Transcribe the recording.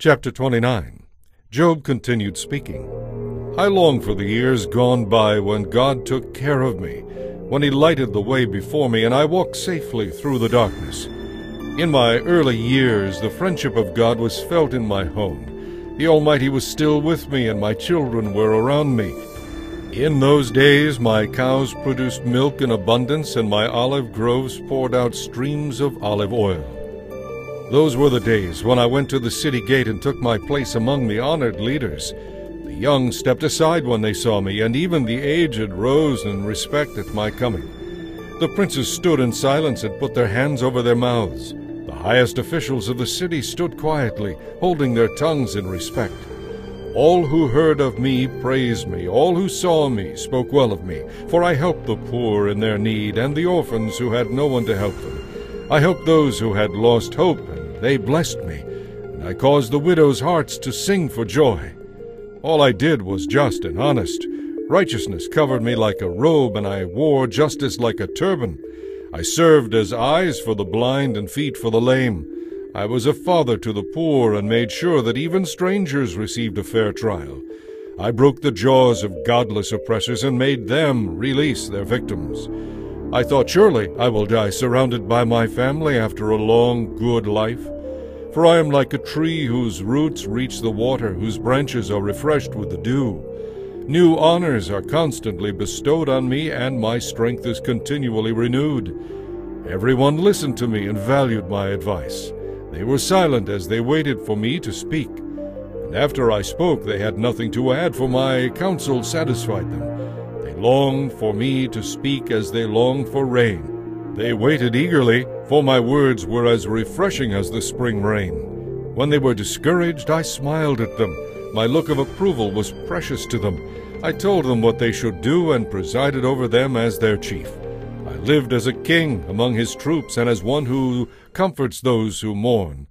Chapter 29 Job continued speaking. I long for the years gone by when God took care of me, when He lighted the way before me, and I walked safely through the darkness. In my early years, the friendship of God was felt in my home. The Almighty was still with me, and my children were around me. In those days, my cows produced milk in abundance, and my olive groves poured out streams of olive oil. Those were the days when I went to the city gate and took my place among the honored leaders. The young stepped aside when they saw me, and even the aged rose in respect at my coming. The princes stood in silence and put their hands over their mouths. The highest officials of the city stood quietly, holding their tongues in respect. All who heard of me praised me, all who saw me spoke well of me, for I helped the poor in their need, and the orphans who had no one to help them. I helped those who had lost hope, they blessed me, and I caused the widows' hearts to sing for joy. All I did was just and honest. Righteousness covered me like a robe, and I wore justice like a turban. I served as eyes for the blind and feet for the lame. I was a father to the poor and made sure that even strangers received a fair trial. I broke the jaws of godless oppressors and made them release their victims. I thought surely I will die surrounded by my family after a long, good life. For I am like a tree whose roots reach the water, whose branches are refreshed with the dew. New honors are constantly bestowed on me, and my strength is continually renewed. Everyone listened to me and valued my advice. They were silent as they waited for me to speak. And after I spoke, they had nothing to add, for my counsel satisfied them. They longed for me to speak as they longed for rain. They waited eagerly, for my words were as refreshing as the spring rain. When they were discouraged, I smiled at them. My look of approval was precious to them. I told them what they should do and presided over them as their chief. I lived as a king among his troops and as one who comforts those who mourn.